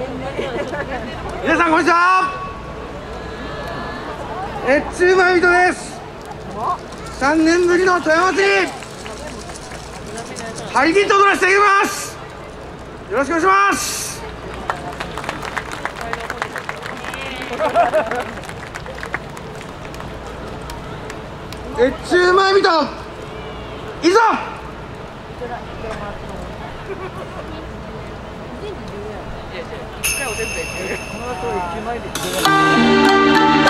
皆さんこんにちは。越中前人です。3年ぶりの富山祭り張り切って踊らせていきます。よろしくお願いします。越中前人いざ全部10円。いやいや、これお手伝い。この後、9枚で。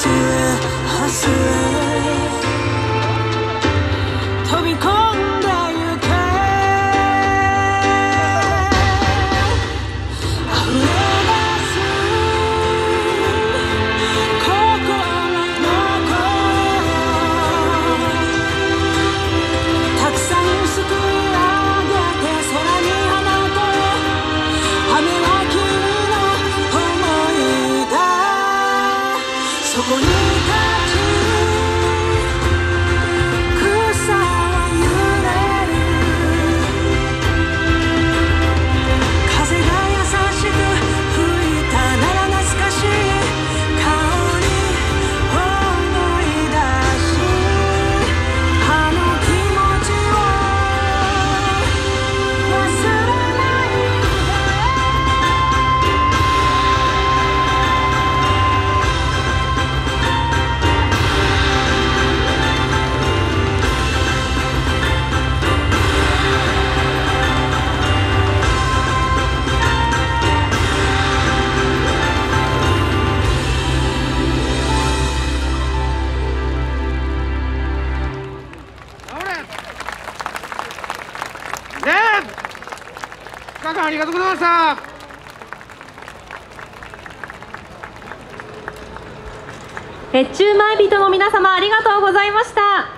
是，还是。そこにありがとうございました。越中前人の皆様ありがとうございますざいました。